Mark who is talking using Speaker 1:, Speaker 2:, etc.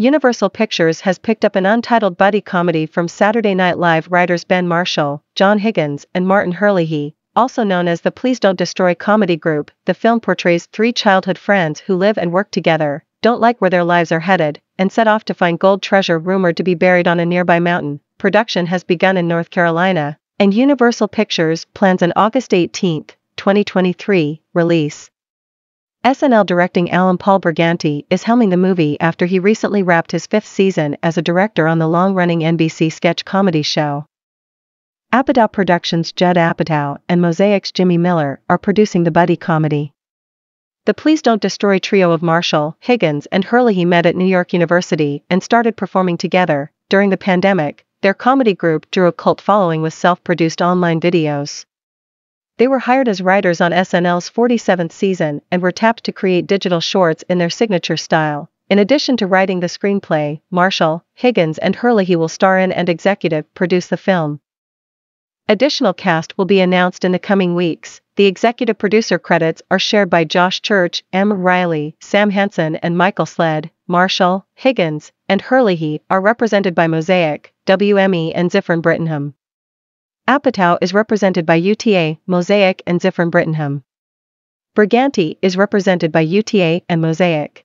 Speaker 1: Universal Pictures has picked up an untitled buddy comedy from Saturday Night Live writers Ben Marshall, John Higgins, and Martin Herlihy, also known as the Please Don't Destroy comedy group. The film portrays three childhood friends who live and work together, don't like where their lives are headed, and set off to find gold treasure rumored to be buried on a nearby mountain. Production has begun in North Carolina, and Universal Pictures plans an August 18, 2023, release. SNL directing Alan Paul Briganti is helming the movie after he recently wrapped his fifth season as a director on the long-running NBC sketch comedy show. Apatow Productions' Judd Apatow and Mosaic's Jimmy Miller are producing the buddy comedy. The Please Don't Destroy trio of Marshall, Higgins, and Herlihy met at New York University and started performing together. During the pandemic, their comedy group drew a cult following with self-produced online videos. They were hired as writers on SNL's 47th season and were tapped to create digital shorts in their signature style. In addition to writing the screenplay, Marshall, Higgins, and Herlihy will star in and executive produce the film. Additional cast will be announced in the coming weeks. The executive producer credits are shared by Josh Church, M. Riley, Sam Henson, and Michael Sled. Marshall, Higgins, and Herlihy are represented by Mosaic, WME, and Ziffren Brittenham. Apatow is represented by UTA, Mosaic and Ziffren Brittenham. Briganti is represented by UTA and Mosaic.